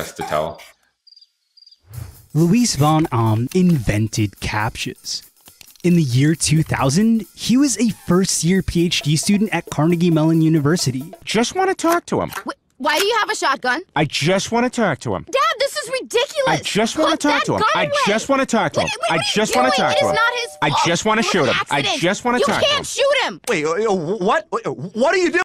test to tell. Luis von Ahn invented CAPTCHAs. In the year 2000, he was a first year PhD student at Carnegie Mellon University. Just want to talk to him. Wait, Why do you have a shotgun? I just want to talk to him. Dad, this is ridiculous. I just want to talk to him. I just want to talk to him. I just want to talk to him. I just want to shoot him. I just want to talk to him. You can't shoot him. Wait, what? What are you doing?